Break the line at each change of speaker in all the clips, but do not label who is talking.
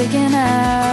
sticking out.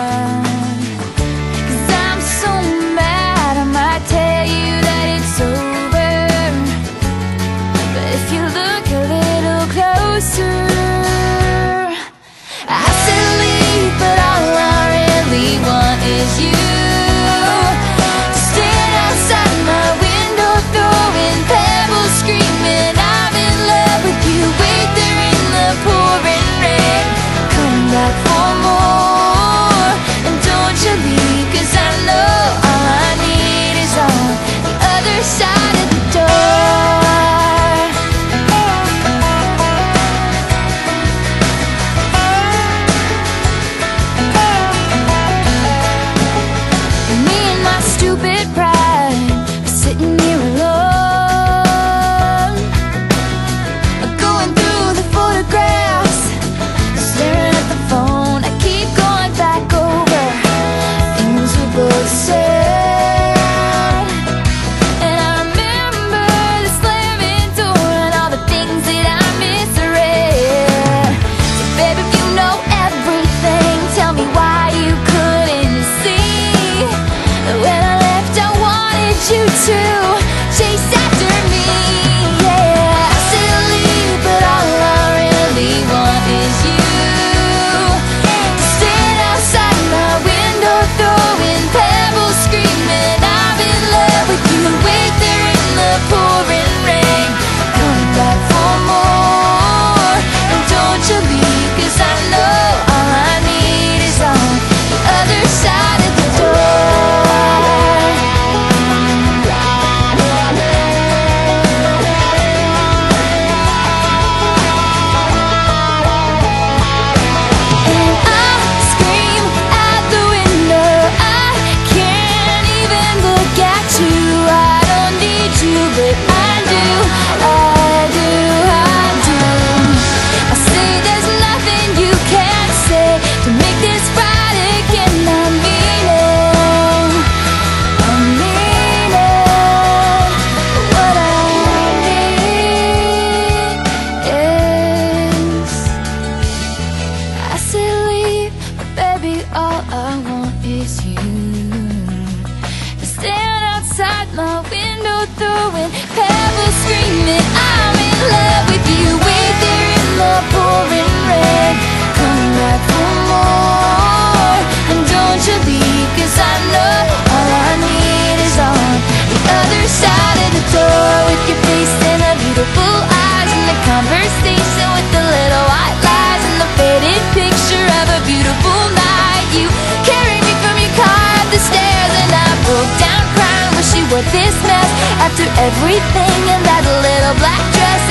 my window throwing pebbles screaming I'm in love with you. Wait there in the pouring rain. Come back for more. And don't you leave cause I know all I need is on the other side of the door. With your face and the beautiful eyes and the conversation with the little white lies and the faded picture of a beautiful night. You after everything in that little black dress